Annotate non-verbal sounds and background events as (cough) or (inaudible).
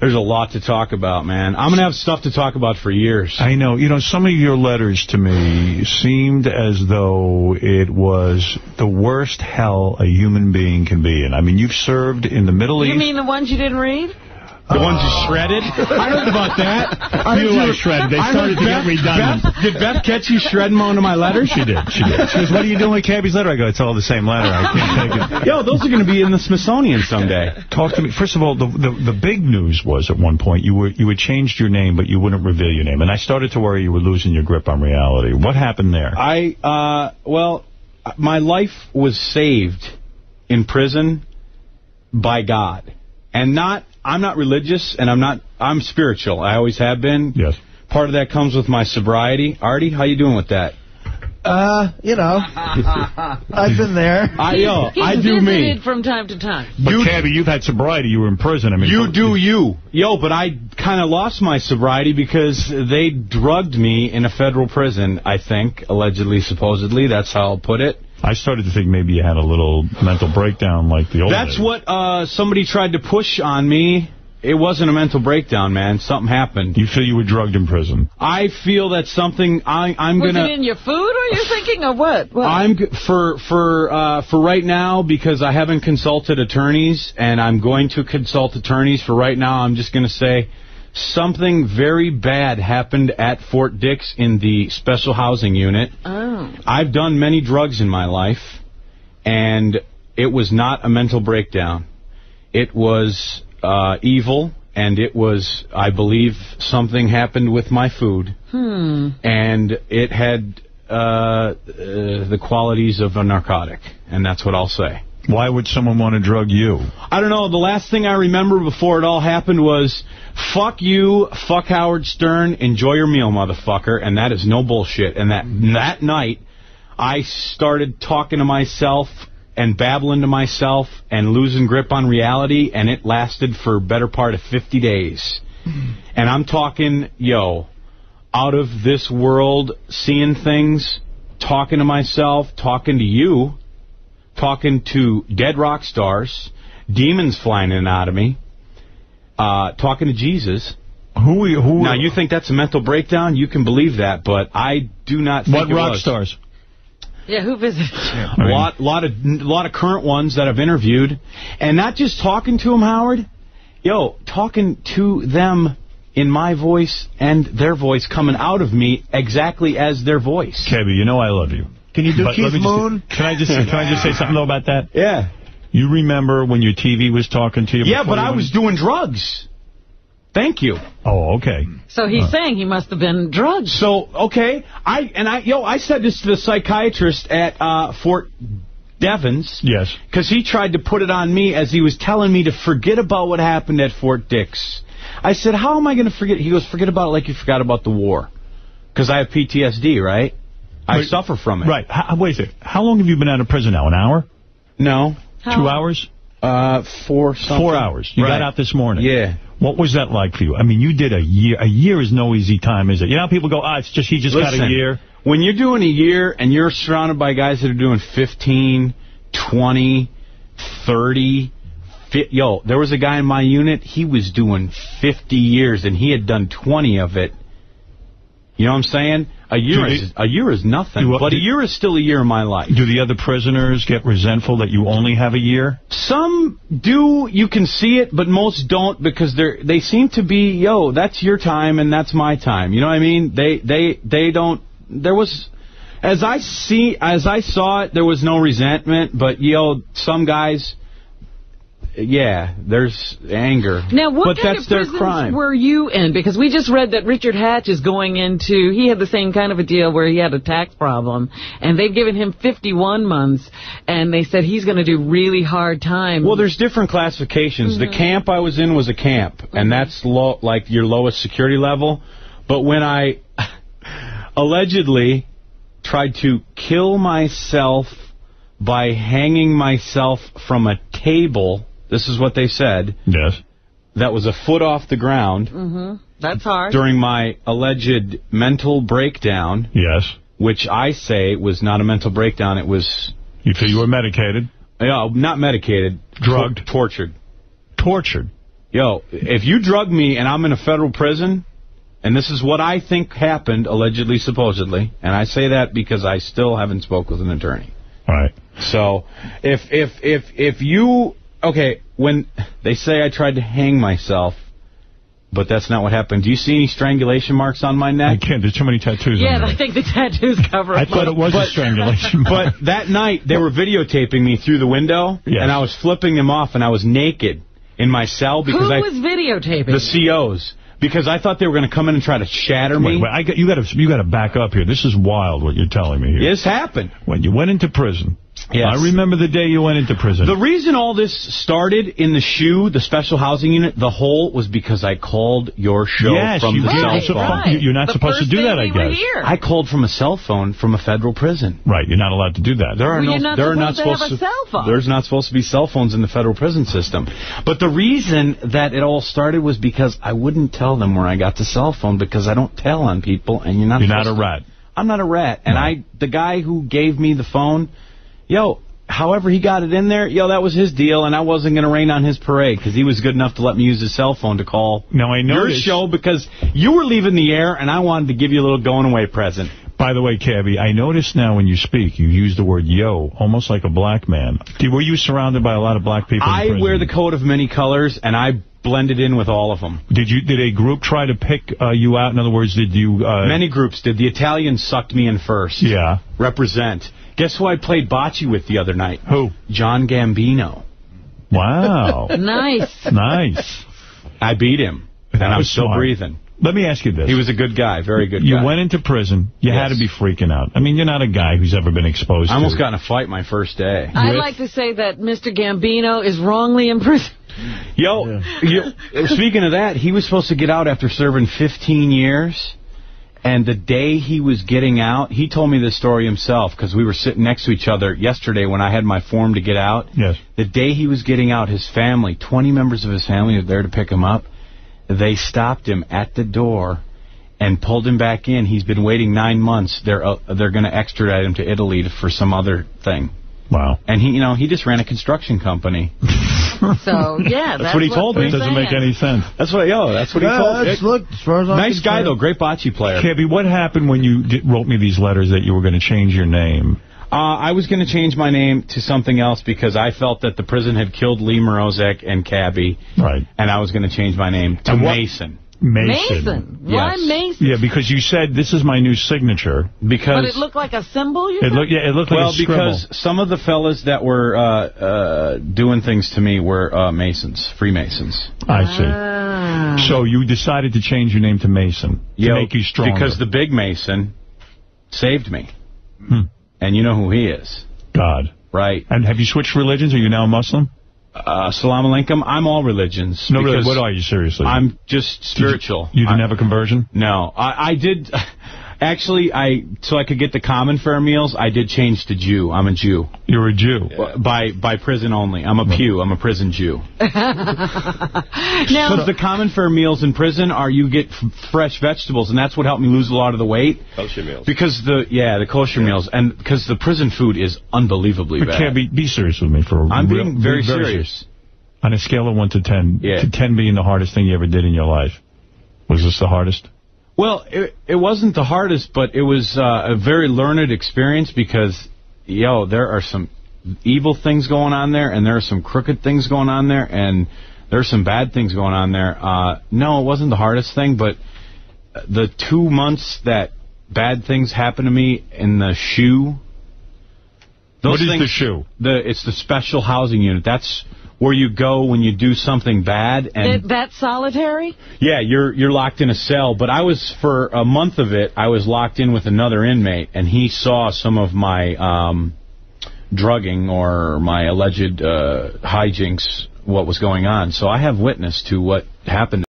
There's a lot to talk about, man. I'm going to have stuff to talk about for years. I know. You know, some of your letters to me seemed as though it was the worst hell a human being can be in. I mean, you've served in the Middle You East. You mean the ones you didn't read? The ones you shredded? I heard about that. (laughs) I You I shredded. They I started to heard get redundant. Beth, did Beth catch you shredding one of my letters? She did. She did. She goes, what are you doing with Cabbie's letter? I go, it's all the same letter. I can't take it. Yo, those are going to be in the Smithsonian someday. Talk to me. First of all, the, the the big news was at one point you were you had changed your name, but you wouldn't reveal your name, and I started to worry you were losing your grip on reality. What happened there? I, uh, well, my life was saved in prison by God. And not, I'm not religious, and I'm not, I'm spiritual. I always have been. Yes. Part of that comes with my sobriety. Artie, how you doing with that? Uh, you know, (laughs) I've been there. I, yo, He's I do me. from time to time. But You- Cabbie, you've had sobriety. You were in prison. I mean, You do you. Yo, but I kind of lost my sobriety because they drugged me in a federal prison, I think, allegedly, supposedly. That's how I'll put it. I started to think maybe you had a little mental breakdown like the old That's days. what uh, somebody tried to push on me. It wasn't a mental breakdown, man. Something happened. You feel you were drugged in prison. I feel that something I, I'm Was gonna. it in your food, or you're thinking, or what? what? I'm for for uh, for right now because I haven't consulted attorneys and I'm going to consult attorneys for right now. I'm just going to say something very bad happened at Fort Dix in the special housing unit. Oh. I've done many drugs in my life, and it was not a mental breakdown. It was uh, evil, and it was, I believe, something happened with my food Hmm. and it had uh, uh, the qualities of a narcotic, and that's what I'll say. Why would someone want to drug you? I don't know. The last thing I remember before it all happened was, "Fuck you, fuck Howard Stern, enjoy your meal, motherfucker," and that is no bullshit. And that that night, I started talking to myself and babbling to myself and losing grip on reality, and it lasted for better part of 50 days. Hmm. And I'm talking, yo, out of this world, seeing things, talking to myself, talking to you, talking to dead rock stars, demons flying in and out of me, uh, talking to Jesus. Who? Who? Now, you think that's a mental breakdown? You can believe that, but I do not think What it rock was. stars? Yeah, who visited? A lot, lot of, lot of current ones that I've interviewed, and not just talking to them, Howard. Yo, talking to them in my voice and their voice coming out of me exactly as their voice. Cabbie, you know I love you. Can you do But Keith let me just- Moon? Can I just can I just say something though about that? Yeah. You remember when your TV was talking to you? Yeah, but you I was doing drugs. Thank you. Oh, okay. So he's saying he must have been drugged. So okay, I and I yo I said this to the psychiatrist at uh, Fort Devens. Yes. Because he tried to put it on me as he was telling me to forget about what happened at Fort Dix. I said, how am I going to forget? He goes, forget about it like you forgot about the war. Because I have PTSD, right? I Wait, suffer from it. Right. How, wait a second. How long have you been out of prison now? An hour? No. Two hours? Uh, four something. Four hours. You Right. got out this morning. Yeah. What was that like for you? I mean, you did a year. A year is no easy time, is it? You know how people go, ah, it's just, he just got a year. When you're doing a year and you're surrounded by guys that are doing 15, 20, 30, fi- yo, there was a guy in my unit, he was doing 50 years and he had done 20 of it. You know what I'm saying? A year Do is a year is nothing, do- but a year is still a year in my life. Do the other prisoners get resentful that you only have a year? Some do, you can see it, but most don't because they're they seem to be, yo, that's your time and that's my time. You know what I mean? They they they don't. There was, as I see, as I saw it, there was no resentment, but yo, some guys, yeah, there's anger. Now, what but kind that's of their prisons crime. were you in? Because we just read that Richard Hatch is going into, he had the same kind of a deal where he had a tax problem, and they've given him 51 months, and they said he's going to do really hard time. Well, there's different classifications. The mm-hmm. camp I was in was a camp, and mm-hmm. that's low, like your lowest security level. But when I (laughs) allegedly tried to kill myself by hanging myself from a table, this is what they said. Yes. That was a foot off the ground Mm -hmm. That's hard. during my alleged mental breakdown. Yes. Which I say was not a mental breakdown. It was. You feel you were medicated? Yeah, not medicated. Drugged? tortured. Tortured? yo, if you drug me and I'm in a federal prison, and this is what I think happened, allegedly, supposedly, and I say that because I still haven't spoke with an attorney. Right. So, if if if if you okay, when they say I tried to hang myself, but that's not what happened. Do you see any strangulation marks on my neck? I can't. There's too many tattoos Yeah, I think the tattoos cover I it. thought it was a strangulation. But that night, they were videotaping me through the window, Yes. and I was flipping them off, and I was naked in my cell Who because I was videotaping? the COs because I thought they were going to come in and try to shatter me. Wait, wait, I got, you got to you got to back up here. This is wild what you're telling me here. This happened. When you went into prison, Yes. I remember the day you went into prison. The reason all this started in the shoe, the special housing unit, the whole, was because I called your show yes, from you the can't cell phone. right. You're not The supposed to do that, I guess. here. I called from a cell phone from a federal prison. Right, you're not allowed to do that. There are Well, no, not there are not supposed to supposed have a cell phone. There's not supposed to be cell phones in the federal prison system. But the reason that it all started was because I wouldn't tell them where I got the cell phone because I don't tell on people, and you're not. You're not a supposed to- rat. I'm not a rat, and No. I the guy who gave me the phone, yo. However he got it in there, yo, that was his deal, and I wasn't going to rain on his parade because he was good enough to let me use his cell phone to call Now, I your show because you were leaving the air, and I wanted to give you a little going away present. By the way, Cabbie, I notice now when you speak, you use the word yo, almost like a black man. Were you surrounded by a lot of black people I wear the coat of many colors, and I blended in with all of them. Did you? Did a group try to pick uh, you out? In other words, did you... Uh, Many groups did. The Italians sucked me in first. Yeah. Represent. Guess who I played bocce with the other night? Who? John Gambino. Wow. (laughs) nice. nice. I beat him. That and I'm was still smart. breathing. Let me ask you this. He was a good guy. Very good you guy. went into prison. You had to be freaking out. I mean, you're not a guy who's ever been exposed to I almost to... got in a fight my first day. I'd like to say that Mr. Gambino is wrongly imprisoned. Yo, you, speaking of that, he was supposed to get out after serving 15 years. And the day he was getting out, he told me this story himself because we were sitting next to each other yesterday when I had my form to get out. Yes. The day he was getting out, his family, 20 members of his family were there to pick him up. They stopped him at the door and pulled him back in. He's been waiting nine months. They're uh, they're going to extradite him to Italy for some other thing. Wow. And he, you know, he just ran a construction company. (laughs) (laughs) So, yeah, that's, what he told me. It doesn't make any sense. That's what, yo, that's what he told me. look, as far as I'm Nice guy though, great bocce player. Cabbie, what happened when you did, wrote me these letters that you were going to change your name? Uh, I was going to change my name to something else because I felt that the prison had killed Lee Mroszak and Cabbie, Right. and I was going to change my name to And what- Mason Mason. Mason. Why Yes. Mason? Yeah, because you said this is my new signature. because But it looked like a symbol, you It looked, yeah, it looked like a scribble. Well, because some of the fellas that were uh, uh, doing things to me were uh, Masons, Freemasons. I see. Ah. So you decided to change your name to Mason to Yo, make you stronger. Because the big Mason saved me, Hmm. and you know who he is, God. right? And have you switched religions? Are you now a Muslim? Uh, Salam alaikum. I'm all religions. No, really. What are you, seriously? I'm just spiritual. You didn't I- have a conversion? No, I, I did. (laughs) Actually, I so I could get the common fare meals. I did change to Jew. I'm a Jew You're a Jew. by by prison only. I'm a pew. I'm a prison Jew. (laughs) now, Because the common fare meals in prison are you get f- fresh vegetables, and that's what helped me lose a lot of the weight. Kosher meals. Because the yeah the kosher meals, and because the prison food is unbelievably But bad. can't be, be serious with me for a I'm real- being very serious. On a scale of 1 to 10, Yeah. to 10 being the hardest thing you ever did in your life, was this the hardest? Well, it, it wasn't the hardest, but it was uh, a very learned experience because, yo, there are some evil things going on there, and there are some crooked things going on there, and there are some bad things going on there. Uh, no, it wasn't the hardest thing, but the two months that bad things happened to me in the shoe. What is things, the shoe? The it's the special housing unit. That's where you go when you do something bad and that, that's solitary? yeah, you're you're locked in a cell. But I was for a month of it. I was locked in with another inmate, and he saw some of my um, drugging or my alleged uh, hijinks. What was going on? So I have witness to what happened.